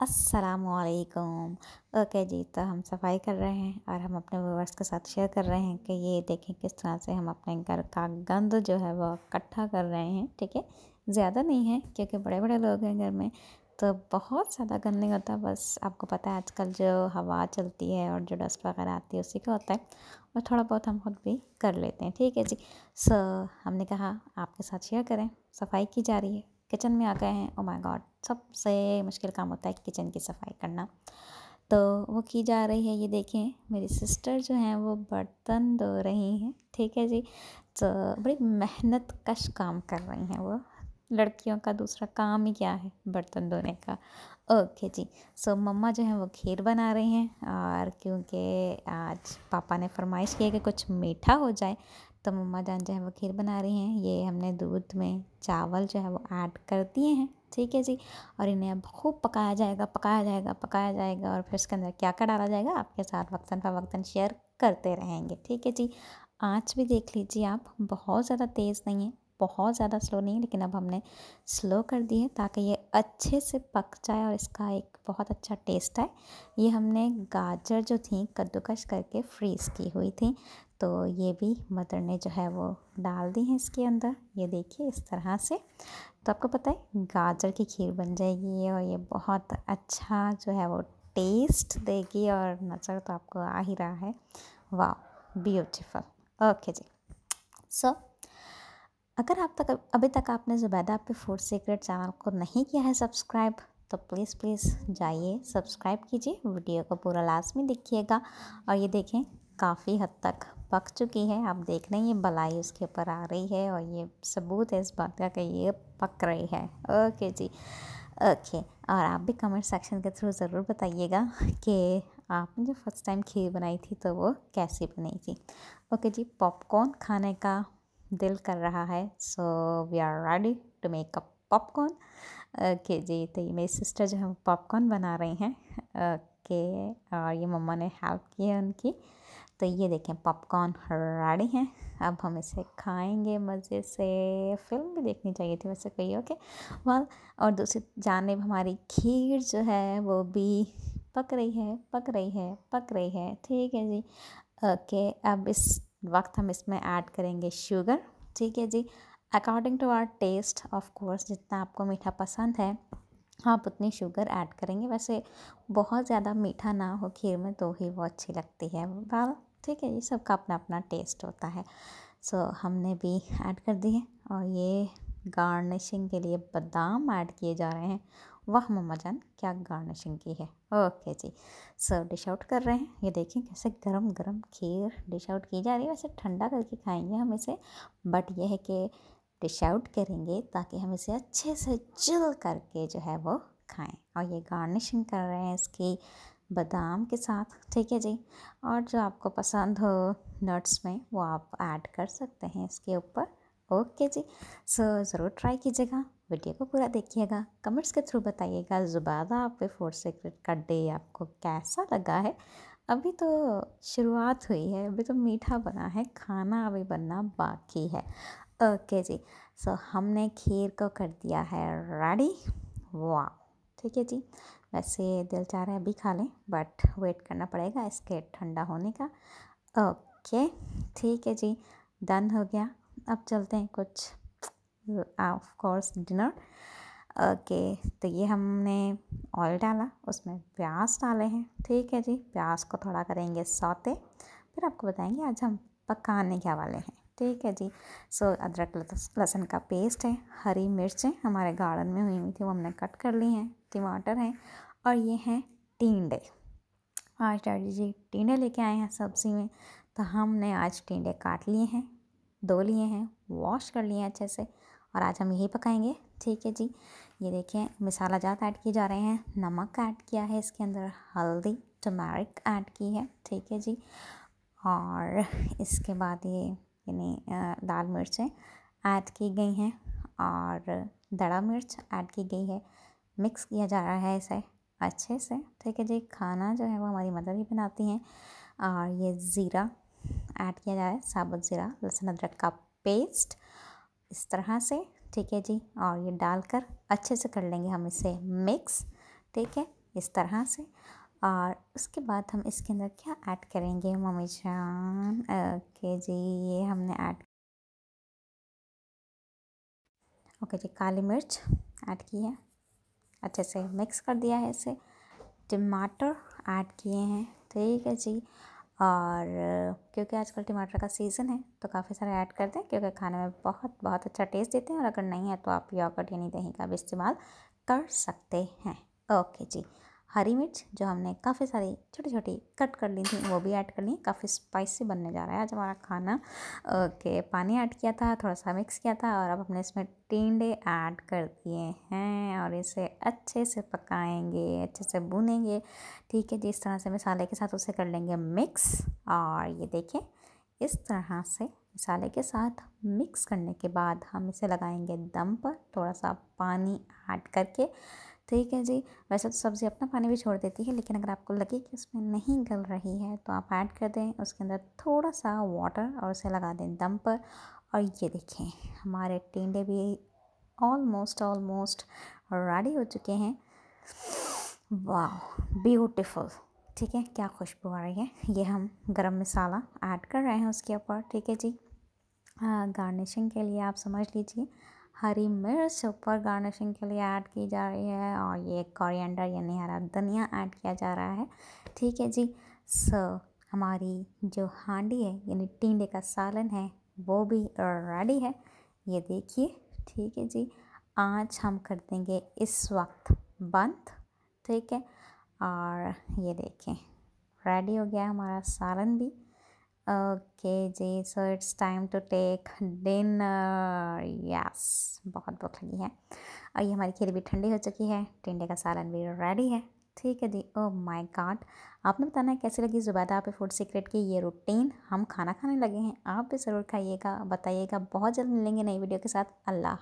असलकुम ओके जी तो हम सफ़ाई कर रहे हैं और हम अपने व्यूवर्स के साथ शेयर कर रहे हैं कि ये देखें किस तरह से हम अपने घर का गंद जो है वो इकट्ठा कर रहे हैं, ठीक है? ज़्यादा नहीं है, क्योंकि बड़े बड़े लोग हैं घर में तो बहुत ज़्यादा गंद नहीं होता। बस आपको पता है आजकल जो हवा चलती है और जो डस्ट वगैरह आती है उसी का होता है, और थोड़ा बहुत हम खुद भी कर लेते हैं, ठीक है जी? सो हमने कहा आपके साथ शेयर करें, सफ़ाई की जा रही है। किचन में आ गए हैं। ओ माय गॉड सबसे मुश्किल काम होता है किचन की सफ़ाई करना। तो वो की जा रही है, ये देखें, मेरी सिस्टर जो हैं वो बर्तन धो रही हैं। ठीक है जी? तो बड़ी मेहनत कश काम कर रही हैं वो। लड़कियों का दूसरा काम ही क्या है? बर्तन धोने का। ओके जी सो मम्मा जो है वो खीर बना रही हैं और क्योंकि आज पापा ने फरमाइश की है कि कुछ मीठा हो जाए तो मम्मा जान जो है वो खीर बना रही हैं। ये हमने दूध में चावल जो है वो ऐड कर दिए हैं। ठीक है जी। और इन्हें अब खूब पकाया जाएगा पकाया जाएगा पकाया जाएगा और फिर उसके अंदर क्या क्या डाला जाएगा आपके साथ वक्ता फ़वक्ता शेयर करते रहेंगे। ठीक है जी। आँच भी देख लीजिए आप, बहुत ज़्यादा तेज़ नहीं है, बहुत ज़्यादा स्लो नहीं है, लेकिन अब हमने स्लो कर दी है ताकि ये अच्छे से पक जाए और इसका एक बहुत अच्छा टेस्ट आए। ये हमने गाजर जो थी, कद्दूकश करके फ्रीज़ की हुई थी। तो ये भी मदर ने जो है वो डाल दी है इसके अंदर। ये देखिए इस तरह से। तो आपको पता है गाजर की खीर बन जाएगी और ये बहुत अच्छा जो है वो टेस्ट देगी और नज़र तो आपको आ ही रहा है। वाह ब्यूटीफुल ओके जी। सो so, अगर आप तक अभी तक आपने ज़ुबैदा पे फ़ूड सीक्रेट चैनल को नहीं किया है सब्सक्राइब तो प्लीज़ प्लीज़ जाइए सब्सक्राइब कीजिए वीडियो को पूरा लाजमी देखिएगा। और ये देखें काफ़ी हद तक पक चुकी है। आप देख रहे हैं, ये बलाई उसके ऊपर आ रही है और ये सबूत है इस बात का कि ये पक रही है। ओके जी, ओके। और आप भी कमेंट सेक्शन के थ्रू ज़रूर बताइएगा कि आपने जो फ़र्स्ट टाइम खीर बनाई थी तो वो कैसी बनी थी। ओके जी पॉपकॉर्न खाने का दिल कर रहा है so we are ready to make a popcorn okay जी तो ये मेरी सिस्टर जो है पॉपकॉर्न बना रही हैं। ओके, और ये मम्मा ने हेल्प की है उनकी। तो ये देखें पॉपकॉर्न रेडी हैं। अब हम इसे खाएँगे, मज़े से। फ़िल्म भी देखनी चाहिए थी वैसे कही ओके वाल और दूसरी जानब हमारी खीर जो है, वो भी पक रही है, पक रही है, पक रही है। ठीक है जी। ओके अब इस वक्त हम इसमें ऐड करेंगे शुगर ठीक है जी। According to our taste of course जितना आपको मीठा पसंद है, आप उतनी शुगर ऐड करेंगे। वैसे बहुत ज़्यादा मीठा ना हो खीर में तो ही वो अच्छी लगती है। वाल ठीक है ये सबका अपना अपना टेस्ट होता है। सो so, हमने भी ऐड कर दी है और ये गार्निशिंग के लिए बादाम ऐड किए जा रहे हैं। वाह मम्मा जान क्या गार्निशिंग की है। ओके जी। सो डिश आउट कर रहे हैं। ये देखिए कैसे गरम गरम खीर डिश आउट की जा रही है। वैसे ठंडा करके खाएँगे हम इसे बट ये है कि डिश आउट करेंगे ताकि हम इसे अच्छे से चिल करके जो है वो खाएँ। और ये गार्निशिंग कर रहे हैं इसकी। बादाम के साथ, ठीक है जी? और जो आपको पसंद हो नट्स में, वो आप ऐड कर सकते हैं इसके ऊपर। ओके जी। सो, ज़रूर ट्राई कीजिएगा। वीडियो को पूरा देखिएगा। कमेंट्स के थ्रू बताइएगा ज़ुबादा आप पे फोर सीक्रेट का डे आपको कैसा लगा है? अभी तो शुरुआत हुई है, अभी तो मीठा बना है, खाना अभी बनना बाकी है। ओके जी। सो, हमने खीर को कर दिया है, रेडी? वाह ठीक है जी। वैसे दिल चाह रहा है अभी खा लें बट वेट करना पड़ेगा इसके ठंडा होने का। ओके ठीक है जी डन हो गया। अब चलते हैं कुछ ऑफ़ कोर्स डिनर ओके तो ये हमने ऑयल डाला, उसमें प्याज डाले हैं। ठीक है जी, प्याज को थोड़ा करेंगे सौते, फिर आपको बताएँगे आज हम पकाने क्या वाले हैं। ठीक है जी। सो अदरक लहसुन का पेस्ट है, हरी मिर्चें हमारे गार्डन में हुई हुई थी, वो हमने कट कर ली हैं, टमाटर हैं, और ये हैं टींडे। आज डैडी जी टींडे लेके आए हैं सब्ज़ी में तो हमने आज टींडे काट लिए हैं, धो लिए हैं वॉश कर लिए हैं अच्छे से, और आज हम यही पकाएँगे। ठीक है जी। ये देखें मसाला जात ऐड किए जा रहे हैं, नमक ऐड किया है इसके अंदर, हल्दी टमारिक ऐड की है। ठीक है जी। और इसके बाद ये यानी लाल मिर्चें ऐड की गई हैं और दड़ा मिर्च ऐड की गई है। मिक्स किया जा रहा है इसे अच्छे से। ठीक है जी, खाना जो है वो हमारी मदर ही बनाती हैं और ये ज़ीरा ऐड किया जा रहा है साबुत ज़ीरा, लहसुन अदरक का पेस्ट इस तरह से। ठीक है जी, और ये डालकर अच्छे से कर लेंगे हम इसे मिक्स। ठीक है, इस तरह से। और उसके बाद हम इसके अंदर क्या ऐड करेंगे, मम्मी जान? ओके जी, ये हमने ऐड ओके जी, काली मिर्च ऐड की है। अच्छे से मिक्स कर दिया है इसे। टमाटर ऐड किए हैं। ठीक है जी, और क्योंकि आजकल टमाटर का सीज़न है तो काफ़ी सारे ऐड कर दें, क्योंकि खाने में बहुत बहुत अच्छा टेस्ट देते हैं, और अगर नहीं है तो आप योगर्ट यानी दही का भी इस्तेमाल कर सकते हैं। ओके जी हरी मिर्च, जो हमने काफ़ी सारी छोटी छोटी कट कर ली थी, वो भी ऐड कर ली। काफ़ी स्पाइसी बनने जा रहा है आज हमारा खाना। ओके पानी ऐड किया था, थोड़ा सा मिक्स किया था और अब हमने इसमें टिंडे ऐड कर दिए हैं और इसे अच्छे से पकाएँगे, अच्छे से भूनेंगे। ठीक है जिस तरह से मसाले के साथ उसे कर लेंगे मिक्स और ये देखें इस तरह से मसाले के साथ मिक्स करने के बाद हम इसे लगाएँगे दम पर, थोड़ा सा पानी ऐड करके। ठीक है जी। वैसे तो सब्ज़ी अपना पानी भी छोड़ देती है, लेकिन अगर आपको लगे कि उसमें नहीं गल रही है तो आप ऐड कर दें, उसके अंदर थोड़ा सा वाटर और उसे लगा दें दम पर। और ये देखें, हमारे टिंडे भी ऑलमोस्ट ऑलमोस्ट रेडी हो चुके हैं। वाह ब्यूटीफुल ठीक है, क्या खुशबू आ रही है। ये हम गरम मसाला ऐड कर रहे हैं उसके ऊपर। ठीक है जी। गार्निशिंग के लिए आप समझ लीजिए। हरी मिर्च ऊपर गार्निशिंग के लिए ऐड की जा रही है और ये कोरिएंडर यानी हरा धनिया ऐड किया जा रहा है। ठीक है जी सो हमारी जो हांडी है यानी टिंडे का सालन है वो भी रेडी है। ये देखिए, ठीक है जी, आज हम कर देंगे इस वक्त बंद, ठीक है, और ये देखें रेडी हो गया हमारा सालन भी। Okay ji so it's time to take dinner yes बहुत भूख लगी है। और ये हमारी खीर भी ठंडी हो चुकी है। टिंडे का सालन भी रेडी है। ठीक है जी। ओ माय गॉड आपने बताना है कैसी लगी जुबैदा आप फ़ूड सीक्रेट की ये रूटीन हम खाना खाने लगे हैं। आप भी ज़रूर खाइएगा, बताइएगा। बहुत जल्द मिलेंगे नई वीडियो के साथ। अल्लाह